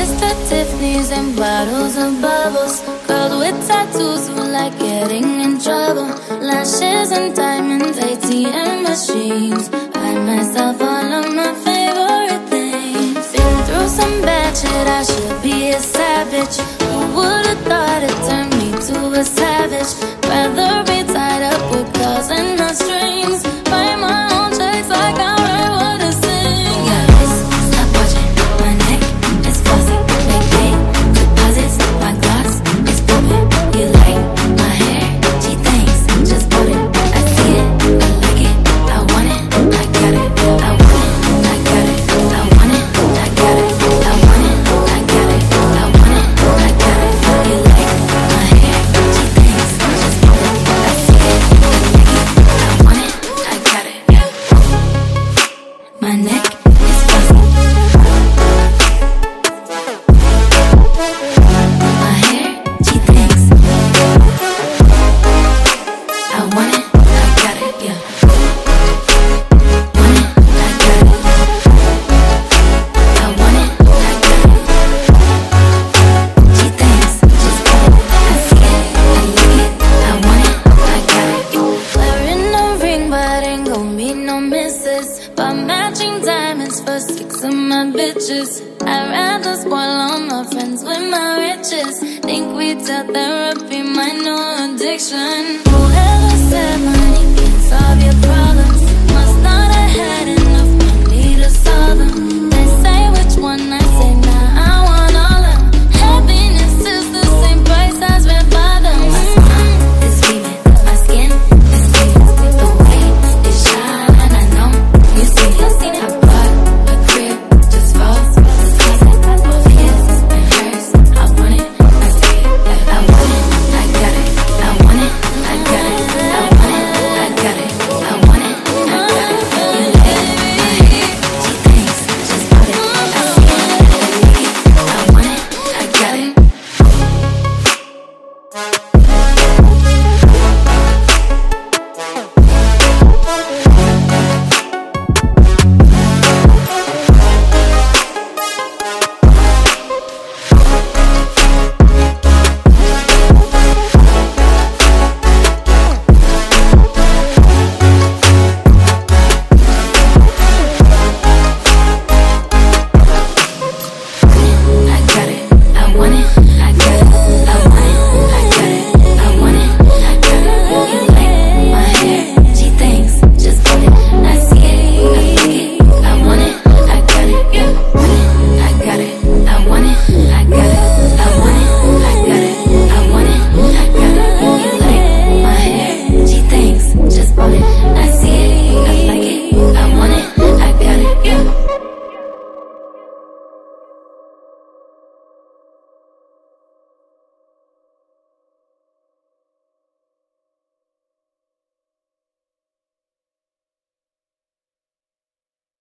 Mr. Tiffany's and bottles of bubbles. Girls with tattoos who like getting in trouble. Lashes and diamonds, ATM machines. Buy myself all of my favorite things. Been through some bad shit, I should be a savage. Who would've thought it turned me to a savage? Buy matching diamonds for six of my bitches. I'd rather spoil all my friends with my riches. Think we tell therapy my new addiction.